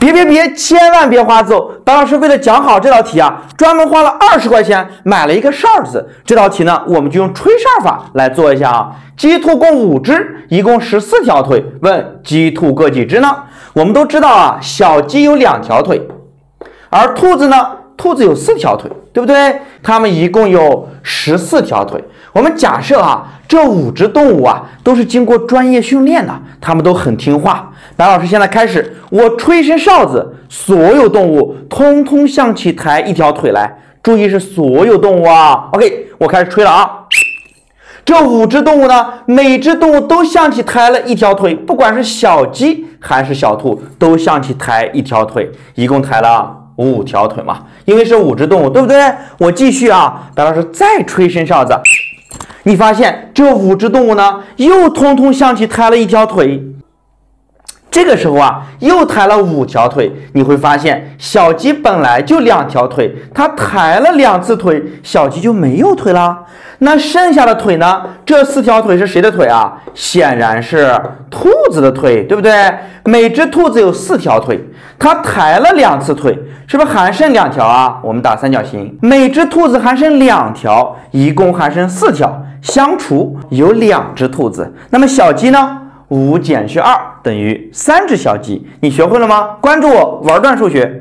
别别别，千万别划走！当老师为了讲好这道题啊，专门花了二十块钱买了一个哨子。这道题呢，我们就用吹哨法来做一下啊。鸡兔共五只，一共十四条腿。问鸡兔各几只呢？我们都知道啊，小鸡有两条腿，而兔子呢，兔子有四条腿，对不对？它们一共有十四条腿。我们假设啊，这五只动物啊，都是经过专业训练的，它们都很听话。白老师现在开始，我吹一声哨子，所有动物通通向起抬一条腿来。注意是所有动物啊。OK，我开始吹了啊。这五只动物呢，每只动物都向起抬了一条腿，不管是小鸡还是小兔，都向起抬一条腿，一共抬了五条腿嘛。因为是五只动物，对不对？我继续啊，白老师再吹声哨子。你发现这五只动物呢，又通通向起抬了一条腿。这个时候啊，又抬了五条腿。你会发现，小鸡本来就两条腿，它抬了两次腿，小鸡就没有腿了。那剩下的腿呢？这四条腿是谁的腿啊？显然是兔子的腿，对不对？每只兔子有四条腿，它抬了两次腿，是不是还剩两条啊？我们打三角形，每只兔子还剩两条，一共还剩四条。相除有两只兔子，那么小鸡呢？五减去二等于三只小鸡。你学会了吗？关注我，玩转数学。